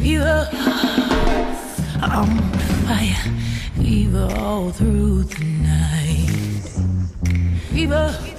We were on fire. We were all through the night. We.